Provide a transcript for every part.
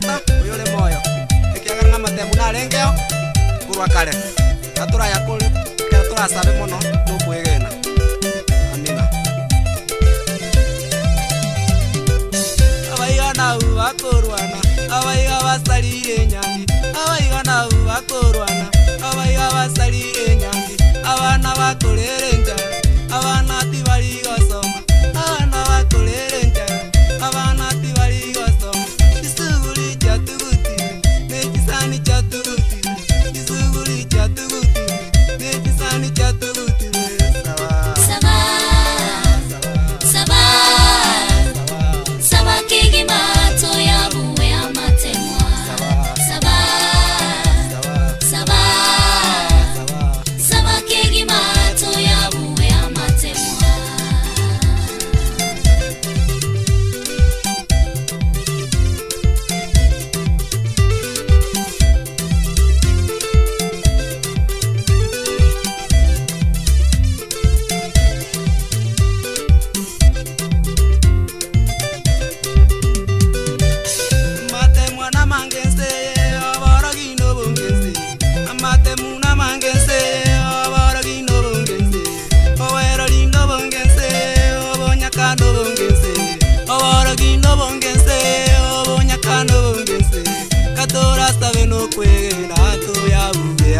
tata uyu uri moyo ikiaga na matemu nari ngeo kurwa kare atåraya turasabe må no tåkwägena amina abaiganau akårwana abaiga basarire nyangi abaiganau akårwana abaiga basarire nyangi abana bakå rere njaa abana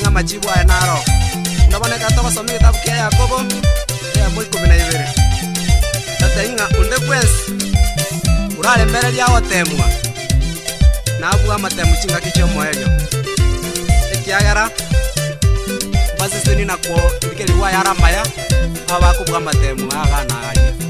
ninga majibu aya naro ndaboneka togosoma gitabu kia yakobo eamo ikumi na ibere tete ng'a unde kwensi orarembereria agotemwa nabua amatemu chingaki chia omoerio ekiagera basisini nakwo ikeriwa yaramaya aba bakobwa amatemu aganaganie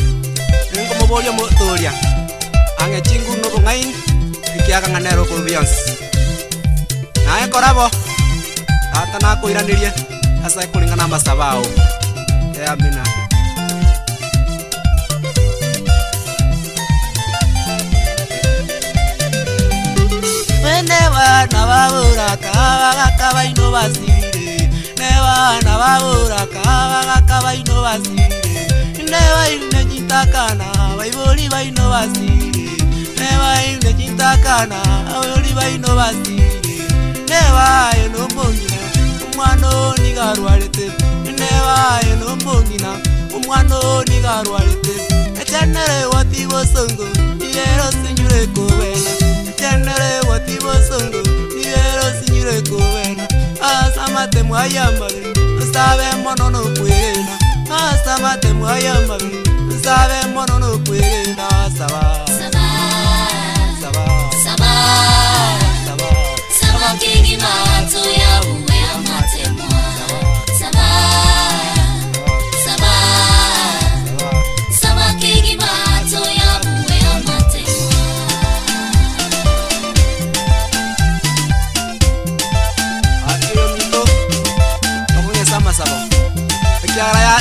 ningomoboria mothuria ang'e chingu nobong'ain ikiaga ng'anero kor bions naye korabo tata nakoiranirie ase koringana masabao eamina ne bana ba buraka bagakaba ino basibire ne bana ba buraka bagakaba ino basibire ne bai chitakana vaivoli vaino vazire nevaine chitakana avoli vaino vazire nevaye nombongina umwano nikarwalete nevaye nombongina umwano nikarwalete etenere wativosongo iyero sinyurekuvena etenere wativosongo iyero sinyurekuvena asamatemwayambale asave mononoko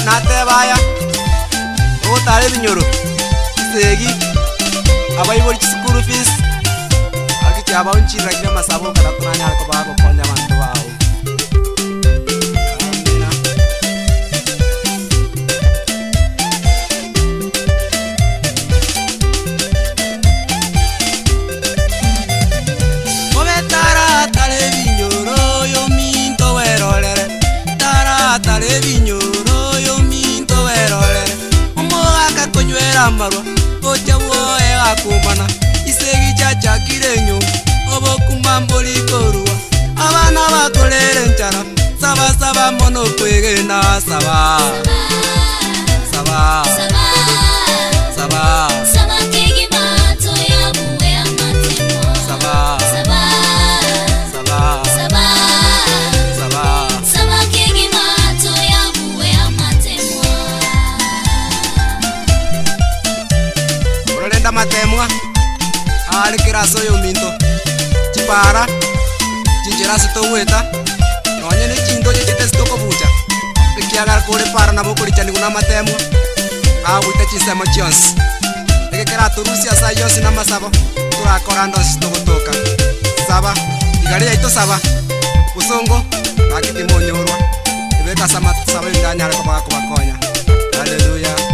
Nate vaya, o tare señor, seguí. abaibori chisikul fees akuti abaunchirira kira masavo kana kunani ari kuva vakuponya vantu vavo Vamos mono kwege na saba saba saba saba kegi bato ya buwe amatemo saba saba saba saba saba kegi bato ya buwe amatemo Mwurenda matemwa Alikira soyo mindo Chipara Chinchera sito weta Chipara kanye nechindo chechete sitokobuta ikiyakari kuri paro navo kulitani kuna matemo kaakuita chisemo chonsi ekekera turusia sa yosi na masava kurakoranda sitokotoka sava igari yaito sava usongo akitimonyorwa ivekasa masava inganiarekavaga kuvakonya haleluya